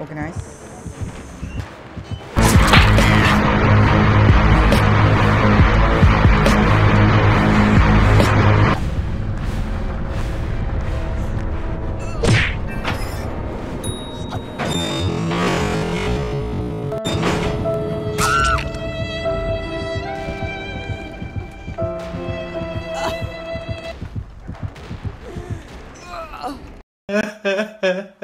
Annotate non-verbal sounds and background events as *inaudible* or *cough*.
organize *laughs*